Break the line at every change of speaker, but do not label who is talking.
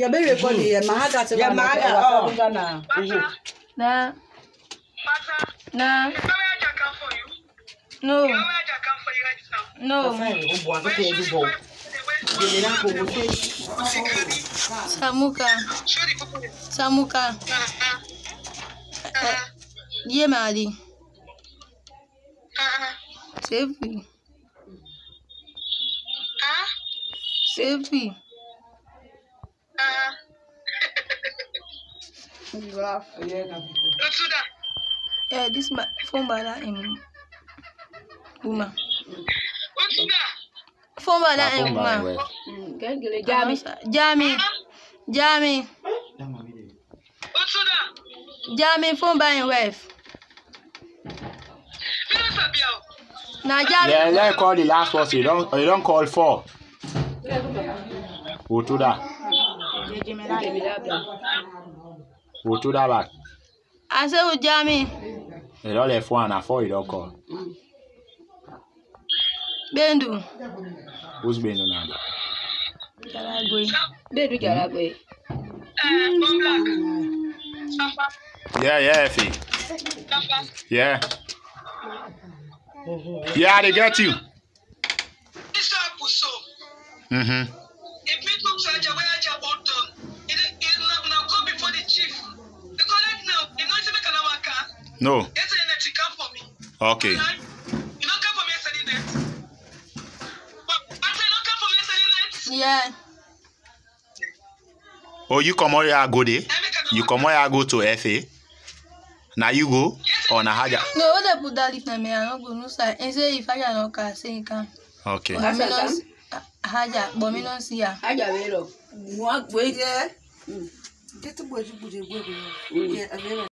yɛ bɛ rekɔ de yɛ mahaga ti ba na yɛ wasa bi ba na.
na. na. no. no. samuka. Samuka. Yé màá sefi sefi. Yeah, this my phone bala in Uma. Ah, phone bala in Uma.
Jami.
Jami. Jami. Jami phone bala in wife. Na Jami. Yeah,
let's call the last person. You don't, you don't call four. Otuda. wotu daba.
asewu jami.
ìlọ lè fún ànàfọ ìdọkọ.
Bendu.
who's Bendu na da.
galagbe.
gbendu galagbe.
Yeah, yeah, Effie. Yeah. Yeah, they got you. Mm-hmm. No. Okay. You don't
come for me yesterday night. But you don't come for me yesterday night.
Yeah.
Oh, you come on here go there?
You come on
here go to FA? Now you go
or na haja?
No, what they put that leaf na me, I no go no side. And say if I no can say you can.
Okay. But
me no s- Haja, but me no see her.
Aja wero. Mwa gwe.
Get to boy to put a good. Yeah,